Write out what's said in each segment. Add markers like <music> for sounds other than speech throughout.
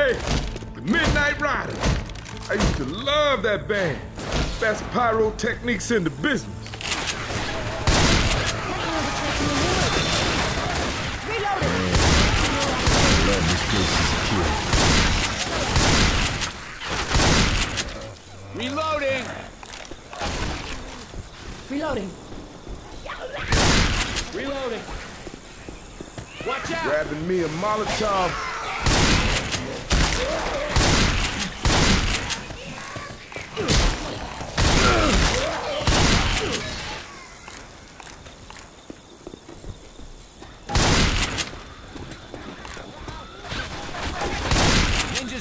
Hey, the Midnight Riders. I used to love that band. Best pyrotechnics in the business. Love this place is a kill. Reloading! Reloading. Reloading! Watch out! Grabbing me a Molotov.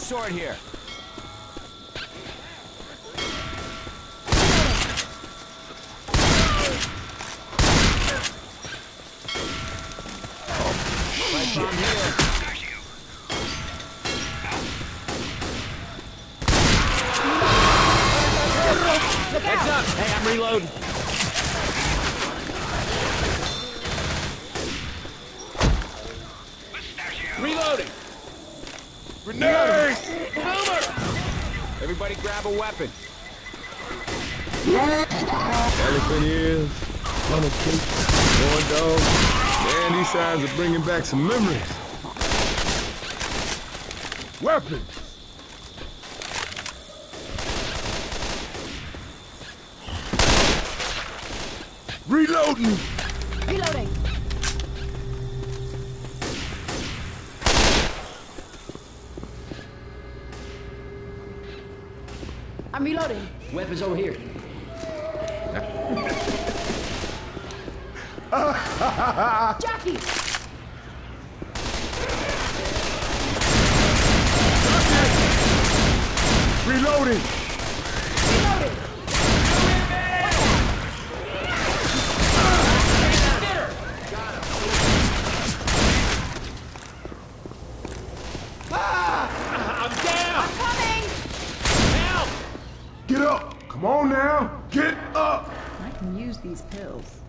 Sword here. Oh, right bomb up! Reloading. Reloading! Grenade! Everybody grab a weapon. Elephant ears, funnel cake, corn dog. Man, these signs are bringing back some memories. Weapons! Reloading! Reloading. I'm reloading. Weapons over here. <laughs> Jackie! Reloading! Reloading! I'm down! Coming! Help! Get up! Come on now! Get up! I can use these pills.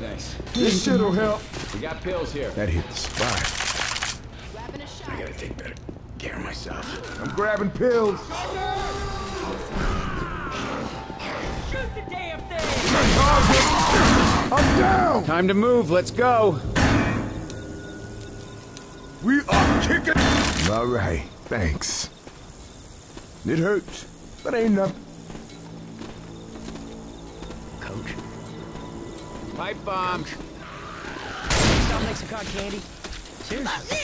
Thanks. This shit'll help. We got pills here. That hit the spot. Grabbing a shot. I gotta take better care of myself. I'm grabbing pills. Shoot the damn thing! I'm down! Time to move. Let's go. We are kicking! All right, thanks. It hurts, but ain't nothing. Coach. Pipe bomb. Stop make some cotton candy. Seriously.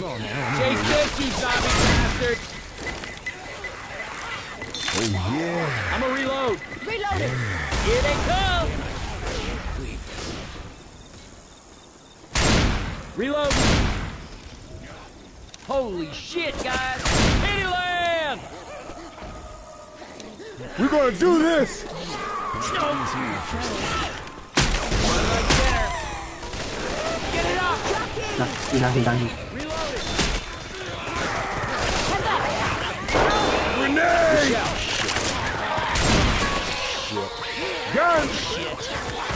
Hold on now. Chase this, you zombie bastard! Oh, yeah. I'm a reload. Reloading! Here they come! Reload. Holy shit, guys! We're gonna do this! Get it up! Grenade! Gun!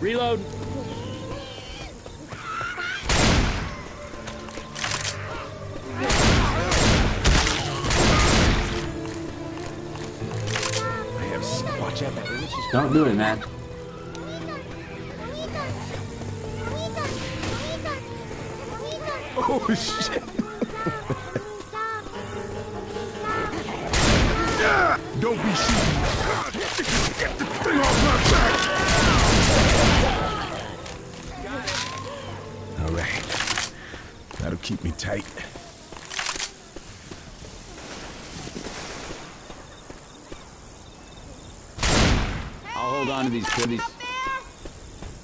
Is Don't do it, man. Oh, oh shit! <laughs> Don't be shooting! Keep me tight. I'll hold on to these goodies.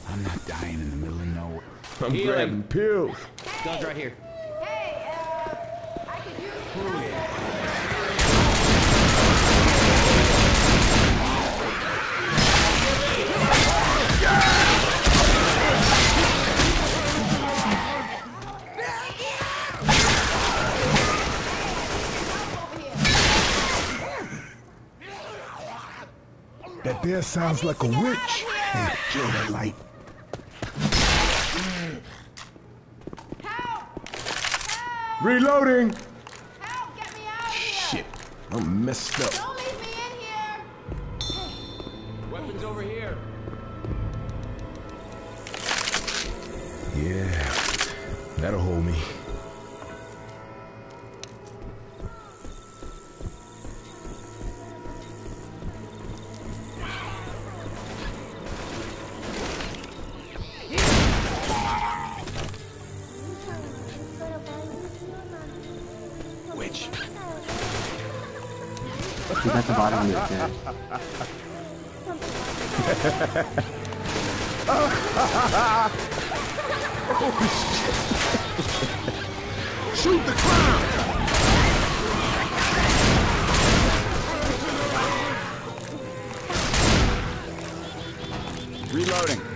I'm not dying in the middle of nowhere. I'm Healing. grabbing pills. Guns right here. There sounds like a witch. Hey, kill that light. Help! Reloading! Help! Get me out of here! Shit, I'm messed up. Don't leave me in here! Weapons over here. Yeah, that'll hold me. He's at the bottom of the stairs. Shoot the clown! Reloading.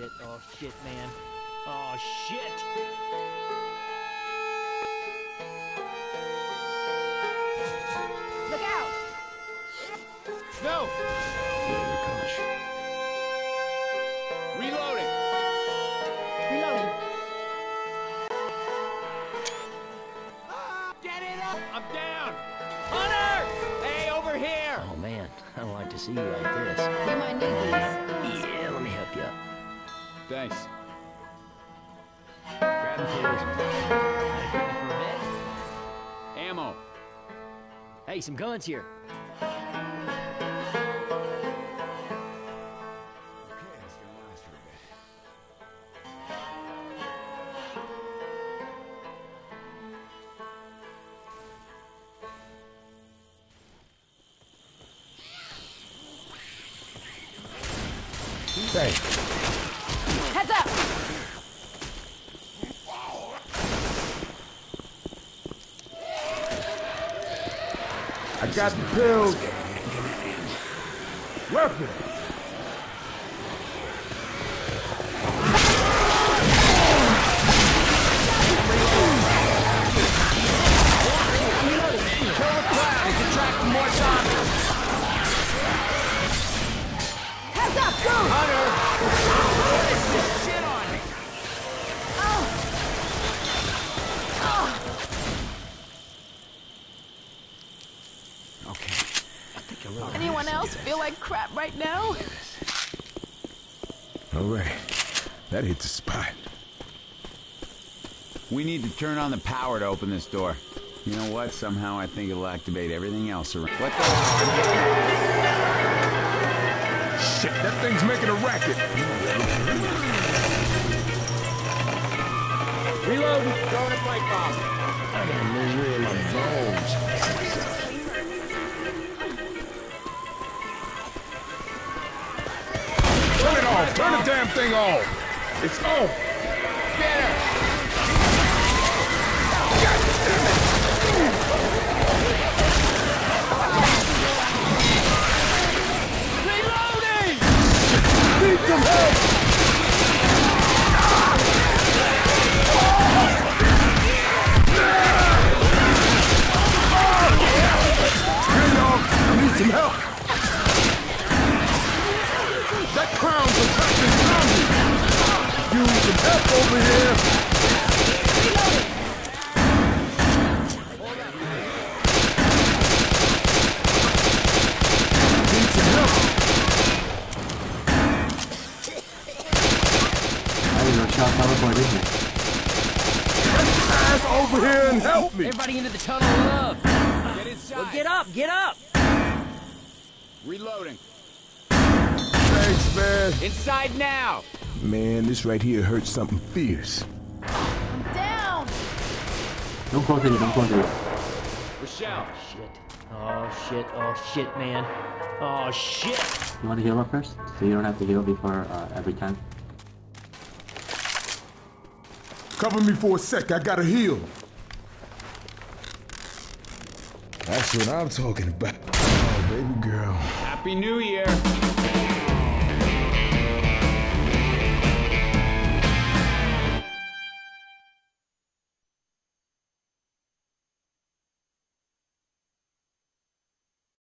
Shit, oh shit, man. Oh shit! Look out! No! Ammo. Hey, some guns here. Thanks. Heads up! I got the pills. Weapon. Feel like crap right now? All right. That hit the spot. We need to turn on the power to open this door. You know what? Somehow I think it'll activate everything else around. What the? Shit, that thing's making a racket. Reload! Throwing a pipe bomb. I got misery in my bones. Turn. The damn thing off. It's off. Need some help. me. Everybody into the tunnel. Get inside. Well, get up, get up. Reloading. Thanks, man. Inside now. Man, this right here hurts something fierce. I'm down. Don't close it, don't close it. Rochelle. Oh, shit. Oh, shit. Oh, shit, man. Oh, shit. You want to heal up first? So you don't have to heal before uh, every time. Cover me for a sec. I gotta heal. That's what I'm talking about. Oh, baby girl. Happy New Year.